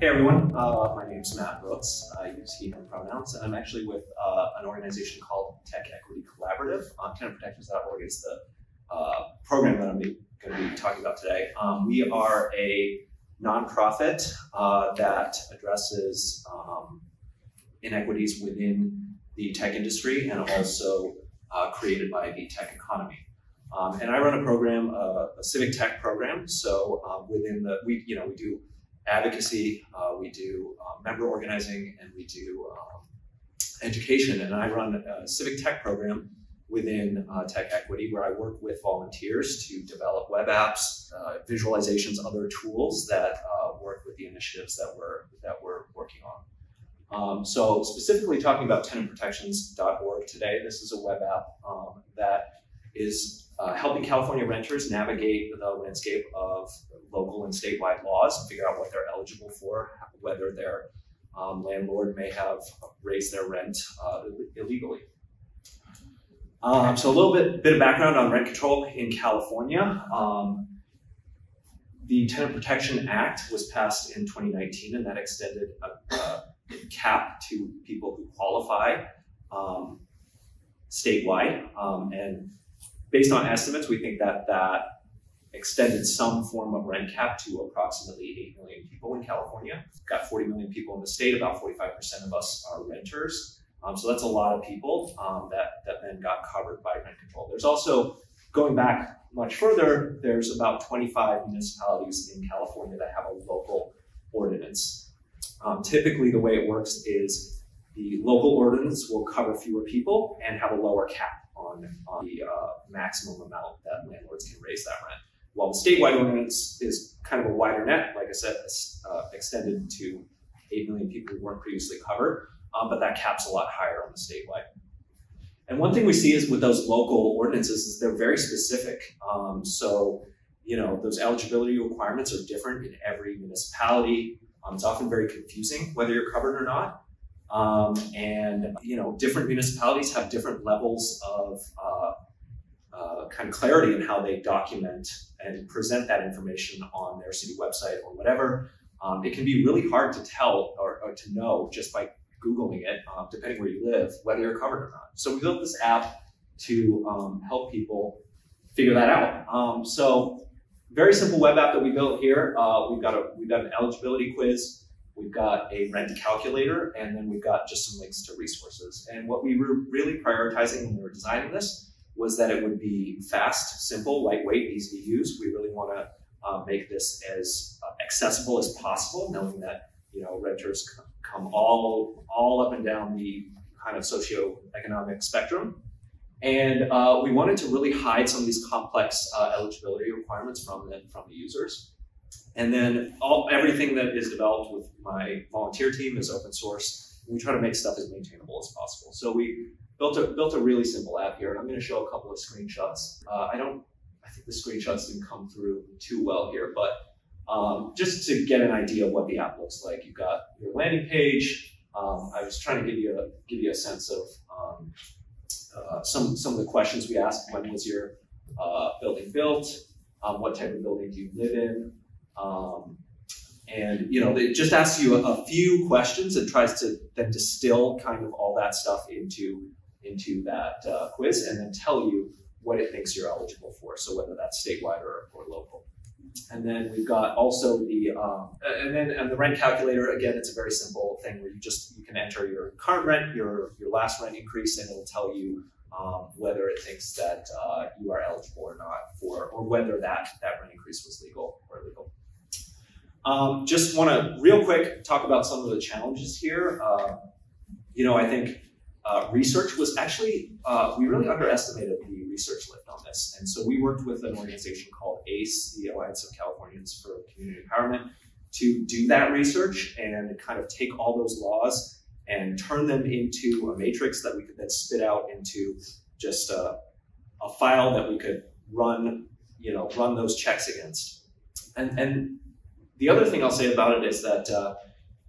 Hey everyone, uh, my name is Matt Brooks. I use he, him pronouns, and I'm actually with uh, an organization called Tech Equity Collaborative. Um, TenantProtections.org is the uh, program that I'm going to be talking about today. Um, we are a nonprofit uh, that addresses um, inequities within the tech industry and also uh, created by the tech economy. Um, and I run a program, uh, a civic tech program. So um, within the, we, you know, we do advocacy, uh, we do uh, member organizing, and we do um, education. And I run a civic tech program within uh, TechEquity where I work with volunteers to develop web apps, uh, visualizations, other tools that uh, work with the initiatives that we're, that we're working on. Um, so specifically talking about tenantprotections.org today, this is a web app um, that is uh, helping California renters navigate the landscape of local and statewide laws and figure out what they're eligible for, whether their um, landlord may have raised their rent uh, illegally. Um, so a little bit, bit of background on rent control in California. Um, the Tenant Protection Act was passed in 2019, and that extended a, a cap to people who qualify um, statewide. Um, and based on estimates, we think that that extended some form of rent cap to approximately 8 million people in California. We've got 40 million people in the state, about 45% of us are renters. Um, so that's a lot of people um, that, that then got covered by rent control. There's also, going back much further, there's about 25 municipalities in California that have a local ordinance. Um, typically, the way it works is the local ordinance will cover fewer people and have a lower cap on, on the uh, maximum amount that landlords can raise that rent. While the statewide ordinance is kind of a wider net, like I said, uh, extended to 8 million people who weren't previously covered, um, but that cap's a lot higher on the statewide. And one thing we see is with those local ordinances is they're very specific. Um, so, you know, those eligibility requirements are different in every municipality. Um, it's often very confusing whether you're covered or not. Um, and you know, different municipalities have different levels of uh, uh, kind of clarity in how they document and present that information on their city website or whatever. Um, it can be really hard to tell or, or to know just by Googling it, uh, depending where you live, whether you're covered or not. So we built this app to um, help people figure that out. Um, so very simple web app that we built here. Uh, we've got a we've got an eligibility quiz. We've got a rent calculator, and then we've got just some links to resources. And what we were really prioritizing when we were designing this was that it would be fast, simple, lightweight, easy to use. We really want to uh, make this as uh, accessible as possible, knowing that you know renters come all all up and down the kind of socioeconomic spectrum. And uh, we wanted to really hide some of these complex uh, eligibility requirements from the, from the users. And then all everything that is developed with my volunteer team is open source. We try to make stuff as maintainable as possible. So we built a built a really simple app here, and I'm going to show a couple of screenshots. Uh, I don't, I think the screenshots didn't come through too well here, but um, just to get an idea of what the app looks like. You've got your landing page. Um, I was trying to give you a give you a sense of um, uh, some some of the questions we asked. When was your uh, building built? Um, what type of building do you live in? Um, and you know, it just asks you a, a, few questions and tries to then distill kind of all that stuff into into that uh, quiz, and then tell you what it thinks you're eligible for. So whether that's statewide or, or local. And then we've got also the, um, and then and the rent calculator, again, it's a very simple thing where you just, you can enter your current rent, your, your last rent increase, and it'll tell you um, whether it thinks that uh, you are eligible or not for, or whether that, that rent increase was legal or illegal. Um, just want to real quick talk about some of the challenges here. Uh, you know, I think uh, research was actually, uh, we really underestimated the research lift on this. And so we worked with an organization called ACE, the Alliance of Californians for Community Empowerment, to do that research and kind of take all those laws and turn them into a matrix that we could then spit out into just a, a file that we could run, you know, run those checks against. And, and the other thing I'll say about it is that, uh,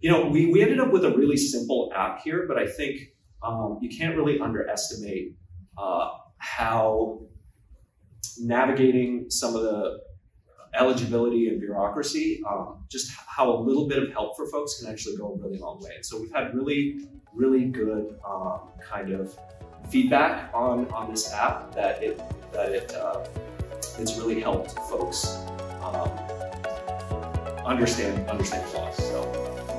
you know, we, we ended up with a really simple app here, but I think um, you can't really underestimate uh, how navigating some of the eligibility and bureaucracy, um, just how a little bit of help for folks can actually go a really long way. And so we've had really, really good um, kind of feedback on, on this app that it that it uh, it's really helped folks um, understand understand laws. So